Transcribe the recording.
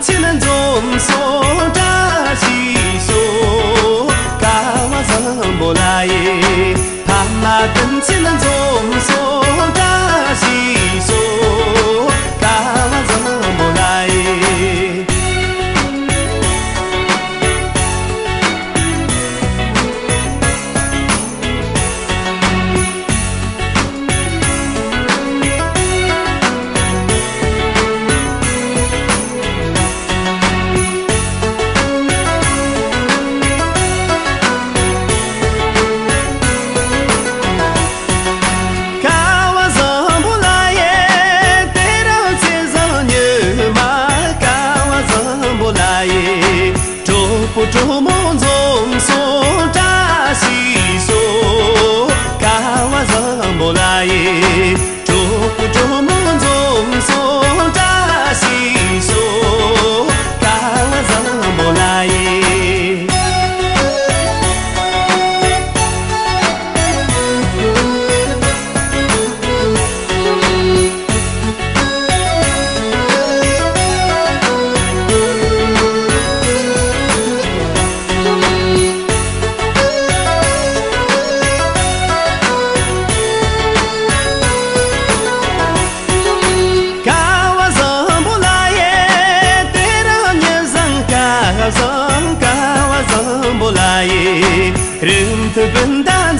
넘치는 좀소 다시소. 가와서 몰라이 밤마든 치는 좀소 다시 put your hormones on. benden